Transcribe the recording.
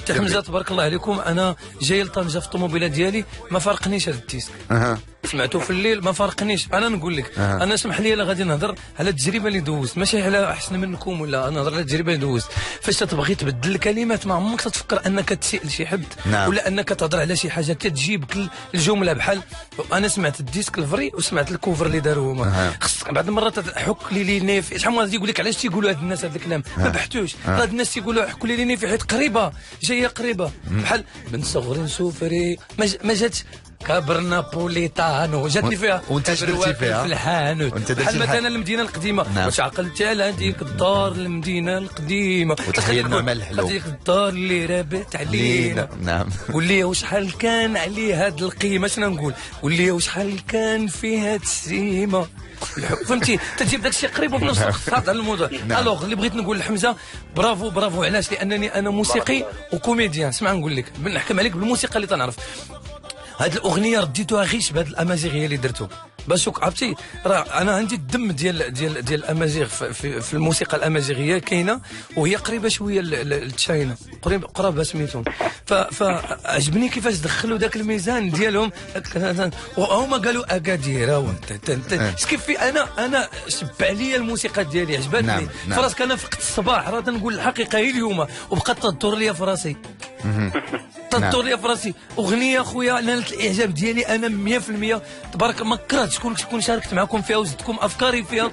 حتى حمزه تبارك الله عليكم. أنا جاي لطنجة في الطوموبيله ديالي. ما فارقنيش هذا ال disque. أها. سمعته في الليل ما فارقنيش. أنا نقول لك آه. أنا اسمح لي غادي نهضر على التجربة اللي دوزت. ماشي على أحسن منكم ولا أنا نهضر على التجربة اللي دوزت. فاش تبغي تبدل الكلمات ما عمرك تفكر أنك تسيء لشي حد نعم. ولا أنك تهضر على شي حاجة تجيبك ال- الجملة بحال أنا سمعت ال disque ال vrai وسمعت ال cover اللي داروا هما. أها. خصك بعض المرات حك لي لي نافي شحال من غادي يقول لك علاش تيقولوا هاد الناس هاد الكلام؟ ما بحثوش. هاد الناس تيقولوا حكوا لي لي نافي حيت قريبة جاية قريبة. بحال من صغر سوفري ما ج- ما جاتش كابر نابوليتانو جاتني فيها وأنت اش درتي فيها؟ في الحانوت درتي بحال مثلا المدينة القديمة؟ نعم. واش عقلت على هذيك الدار المدينة القديمة؟ وتخيل النعمة الحلو. هذيك الدار اللي رابت علينا. نعم. واللي وشحال كان عليه هاد القيمة؟ شنو نقول؟ واللي وشحال كان فيه هاد السيمة؟ فهمتي؟ تجيب داك الشيء قريب وفي نفس الوقت. هذا الموضوع. نعم. الوغ اللي بغيت نقول لحمزة برافو برافو. علاش؟ لأنني أنا موسيقي وكوميديان. اسمع نقول لك. نحكم عليك بالموسيقى اللي تنعرف. هاد الأغنية رديتوها غيش بهاد الأمازيغية اللي درتو. باش عرفتي؟ راه أنا عندي الدم ديال ديال ديال الأمازيغ في, في, الموسيقى الأمازيغية كاينة وهي قريبة شوية ل- ل- لتشاينا. قريب قرابة سميتهم. فعجبني كيفاش دخلوا ذاك الميزان ديالهم. وهما قالوا انت انت كيف في أنا أنا شبع لي الموسيقى ديالي عجبتني. نعم، نعم. في راسك أنا فقت الصباح راه تنقول الحقيقة هي اليوم. وبقات تدور لي في راسي. تدور لي في راسي أغنية خويا نالت الإعجاب ديالي أنا 100% تبارك ما كرهتش شكون شاركت معكم فيها وزدتكم أفكاري فيها.